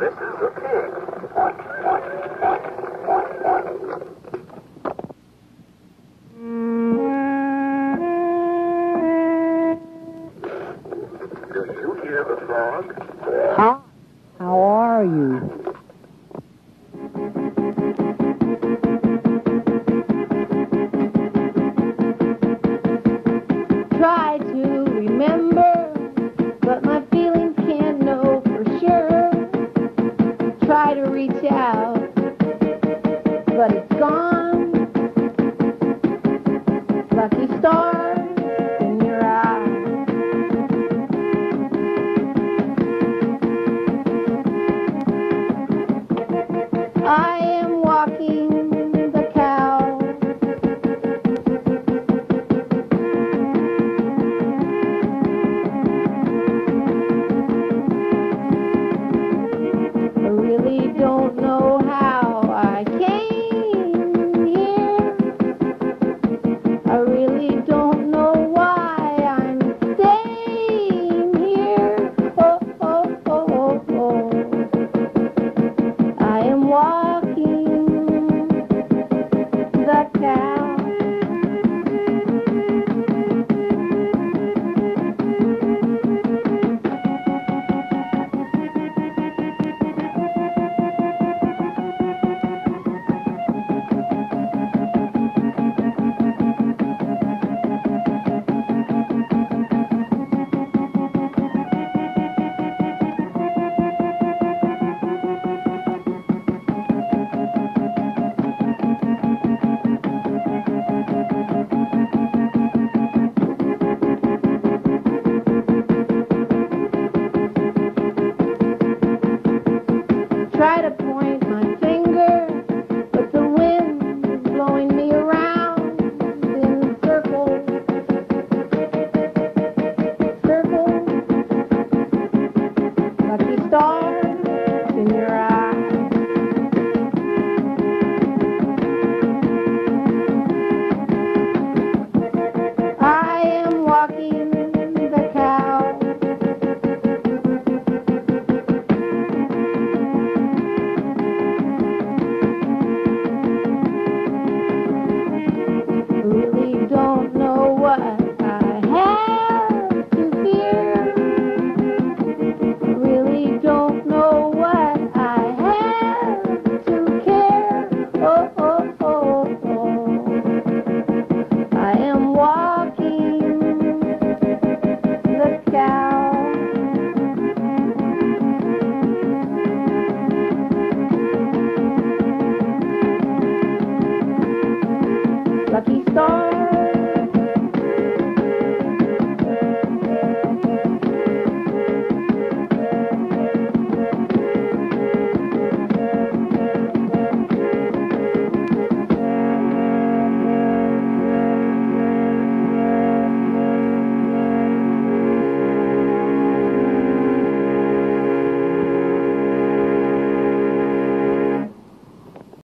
This is a pig. Do you hear the frog? Huh? I try to point my finger, but the wind is blowing me around in circles, circles. Lucky star. Thank you.